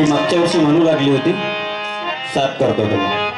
मी मागच्या वर्षी म्हणू लागली होती. साथ करतो तुम्हाला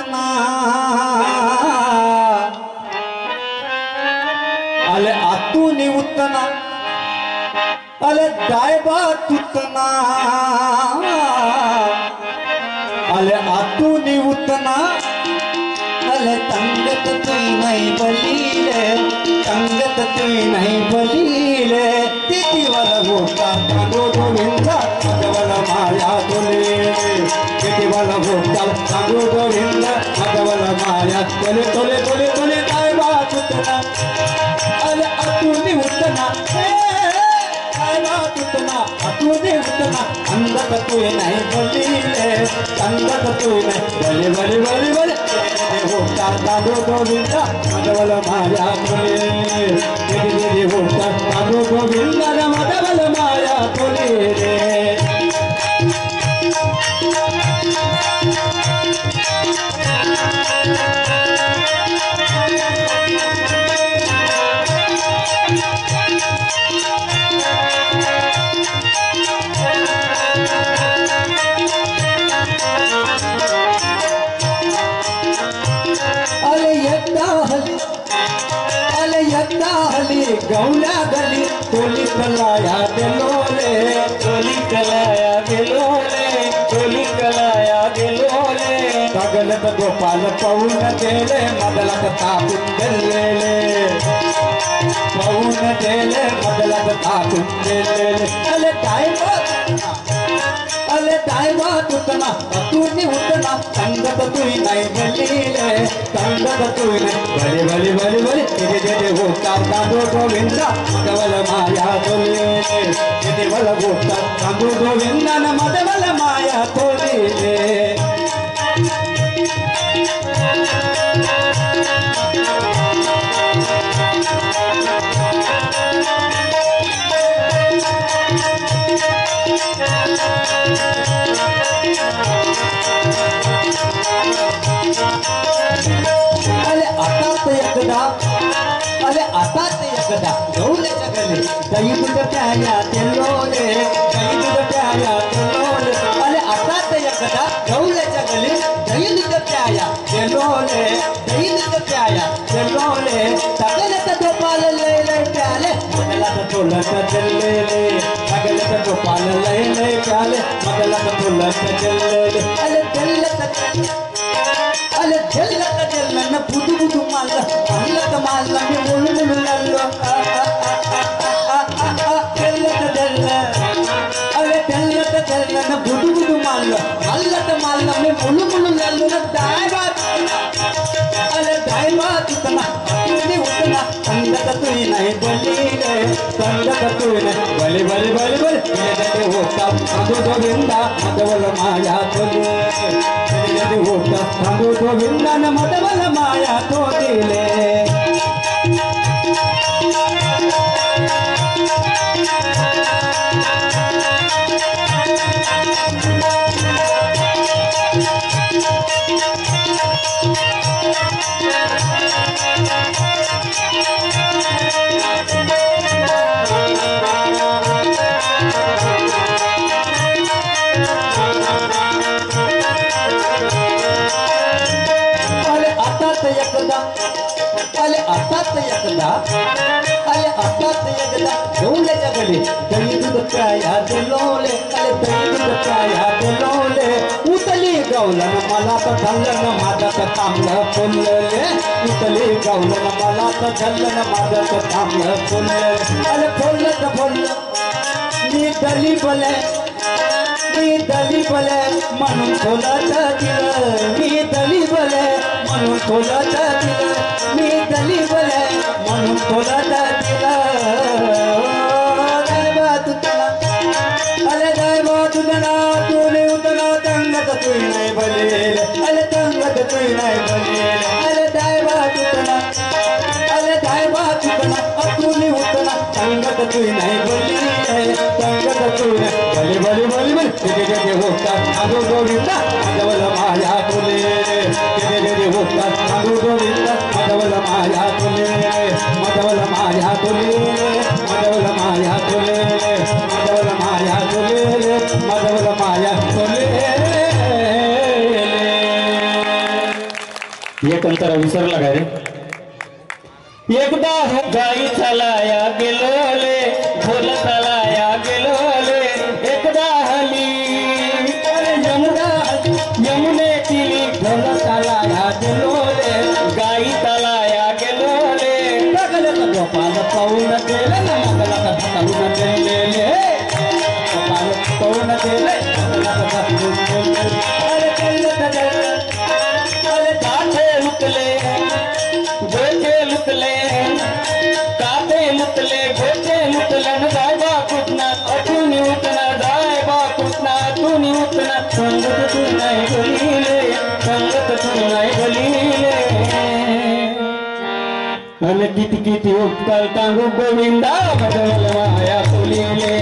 तुतना अले आतून उतना, अले डायबा तुतना। अले आतून उतना, अले तंगत तुई नहीं बलीले तंगत तुई नहीं तुई नहीं बलीले तंगत तुई नहीं बली बली बली बली हली गौला गली टोली कलाया दिलोले टोली कलाया गेलोले टोली कलाया गेलोले कगलत गोपाल पौन देले मदलत तापुन देले पौन देले मदलत तापुन देले अरे टाइम अरे टाइम तुतना तूनी उतना संगत तुई नहीं बलीले संगत तुई नहीं बली बली। गोविंदा मदवल माया तोले तेरे वल होता गोविंदा न मदवल अरे असतात ते एकदा गौले जगले। दही दूध प्याया ते लोले दही दूध प्याया ते लोले अरे असतात ते एकदा गौले जगले। दही दूध प्याया ते लोले दही दूध प्याया ते लोले तगले त गोपाल ले ले प्याले मगला त तोला त चले ले तगले त गोपाल ले ले प्याले मगला त तोला त चले ले अरे, दिल त अरे, दिल त जलन बुदु बुदु माल माल त माल ಬಲಿ ಬಲಿ ಬಲಿ ಬಲಿ ಎದಕ್ಕೆ ಹೋಗ್ತಾ ಅದು ಗೋವಿಂದ ಮದವಲ ಮಾಯಾ ತೊಲೆ ಎದಕ್ಕೆ ಹೋಗ್ತಾ ಅದು ಗೋವಿಂದನ ಮದವಲ आले आताच एकदा आले आताच एकदा डोले जगले, दही दूध प्यायात लोले आले दही दूध प्यायात लोले उतली गवलन मला तर झालं ना माझं तर थांबलं फुलले, उतली गवलन मला तर झालं ना माझं तर थांबलं फुलले आले फुललं तर फुललं मी दली बले मी दली बले म्हणून खोलत दिलं मी दली बले म्हणून खोलत भले भले भले भले किती किती होतात अगो गोविंदा अजवल एक अंतर विसरला काय रे एकदा गाई चालाया गेलोले ढोल चालाया गेलोले, एकदा हली। अरे यमुना, यमुने तिली ढोल चालाया गेलोले, गाई चालाया गेलोले। लागलं का गोपाल पाहून गेले ना लागला का हाताळून गेलेले गोपाल पाहून गेले का हाताळून गेलेले. अरे कळलं का अन गीत गीत उपकार तांगो गोविंदा बदल माया तुलीले